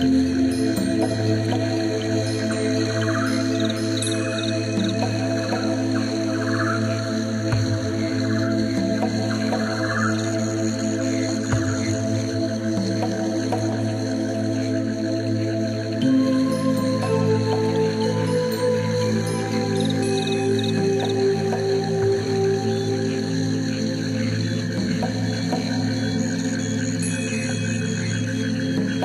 あっ。